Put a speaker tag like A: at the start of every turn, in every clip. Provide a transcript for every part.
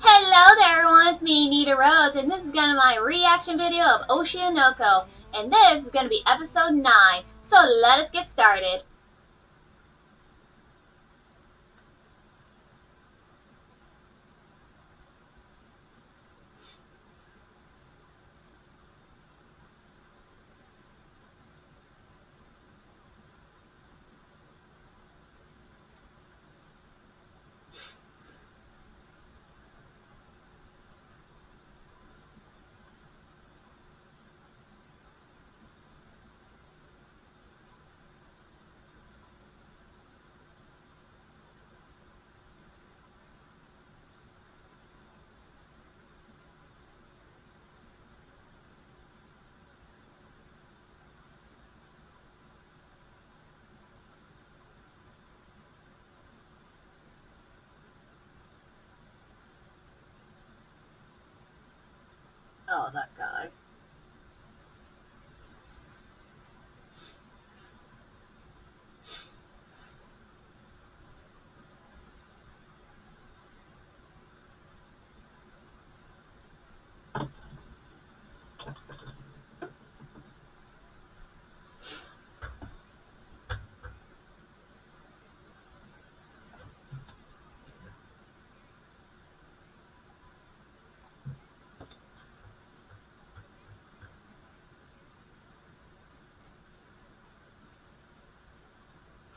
A: Hello there everyone, it's me, Nita Rose, and this is gonna be my reaction video of Oshi No Ko, and this is gonna be episode 9, so let us get started. Oh, that guy.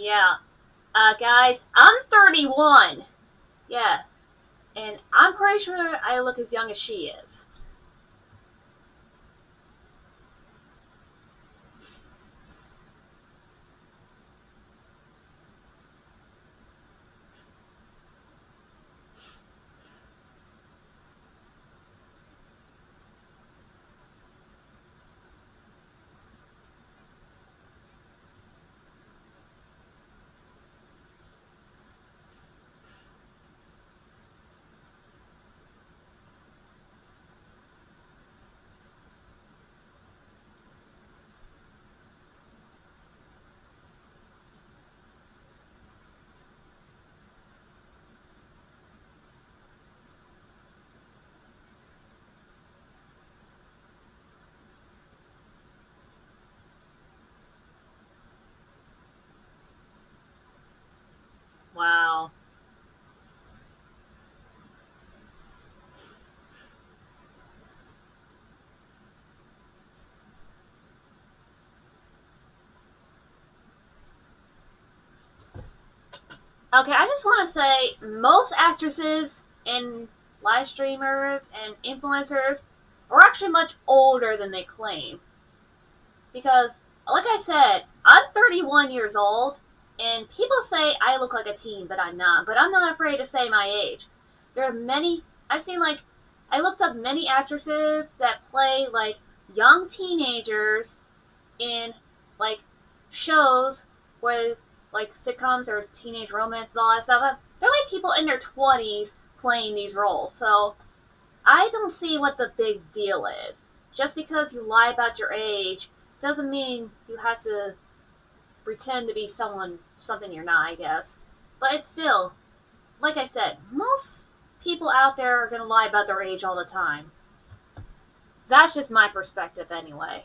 A: Yeah. Uh, guys, I'm 31. Yeah. And I'm pretty sure I look as young as she is. Okay, I just want to say most actresses and live streamers and influencers are actually much older than they claim. Because, like I said, I'm 31 years old, and people say I look like a teen, but I'm not. But I'm not afraid to say my age. There are many, I've seen like, I looked up many actresses that play like young teenagers in like shows where like sitcoms or teenage romance, all that stuff. They're like people in their 20s playing these roles. So I don't see what the big deal is. Just because you lie about your age doesn't mean you have to pretend to be someone something you're not, I guess. But it's still, like I said, most people out there are going to lie about their age all the time. That's just my perspective anyway.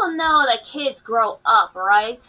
A: Also know that kids grow up, right?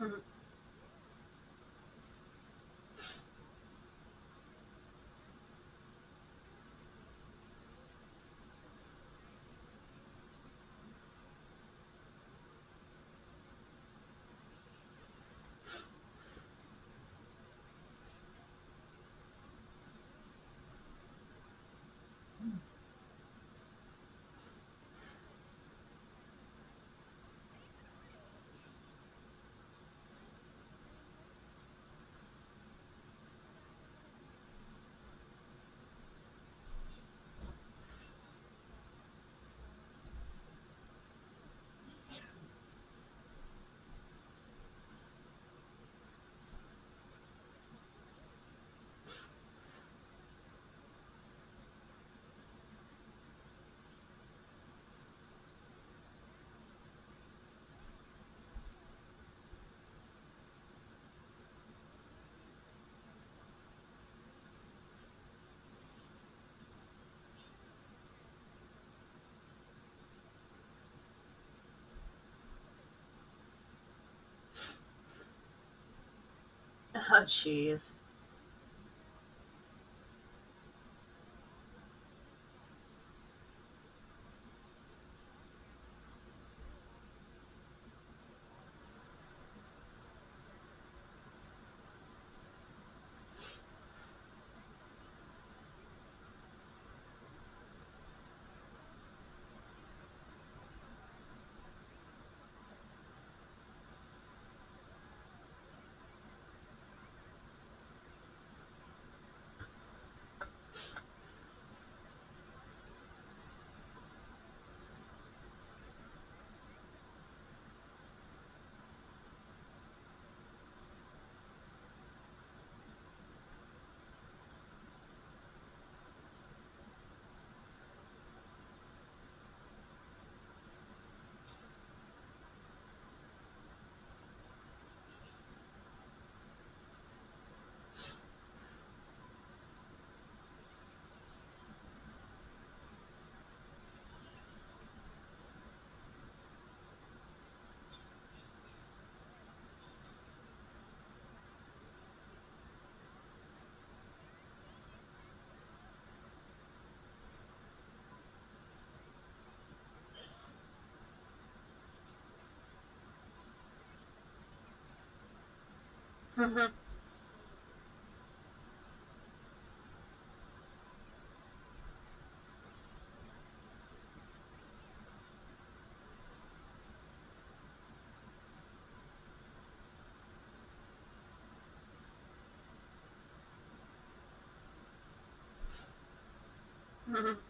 A: Mhm. Oh, jeez. Mhm.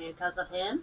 A: Because of him.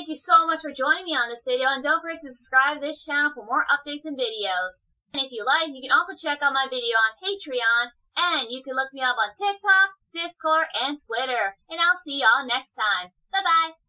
B: thank you so much for joining me on this video, and don't forget to subscribe to this channel for more updates and videos. And if you like, you can also check out my video on Patreon, and you can look me up on TikTok, Discord, and Twitter. And I'll see y'all next time. Bye-bye.